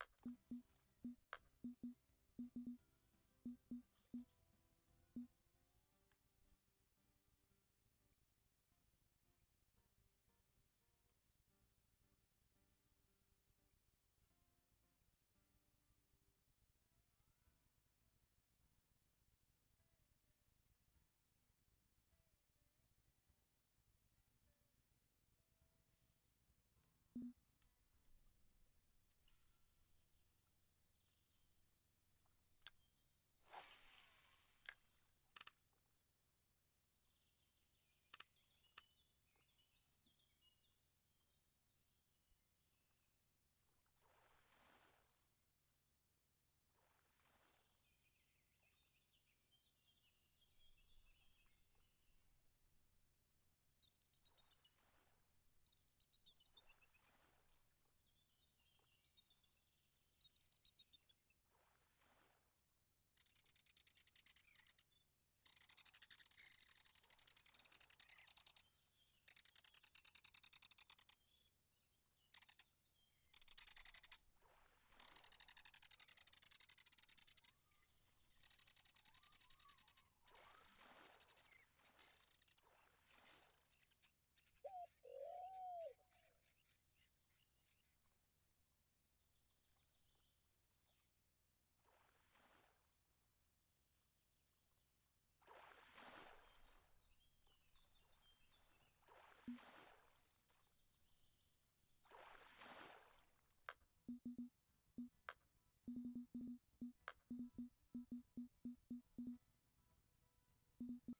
Thank you. Thank you.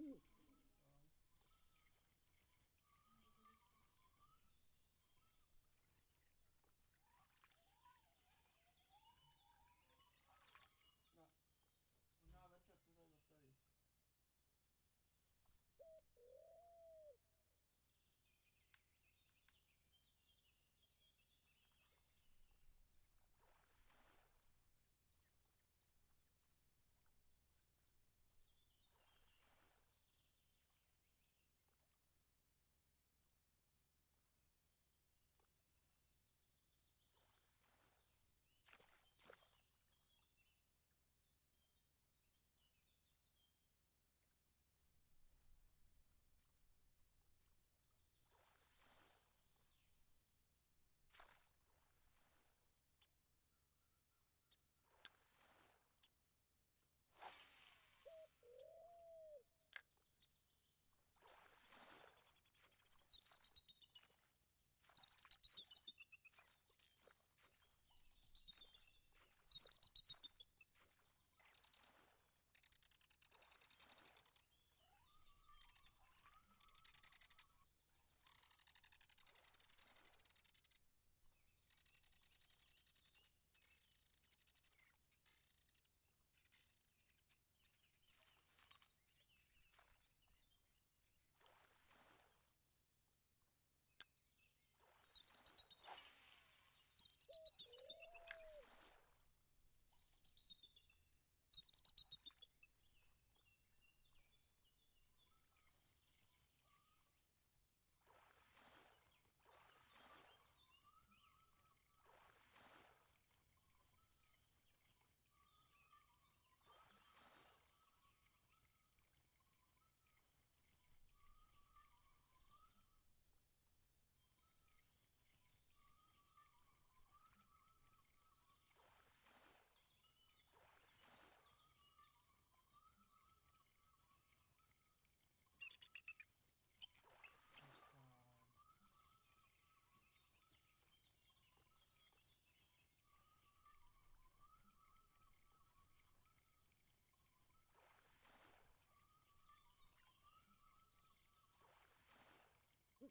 Ooh.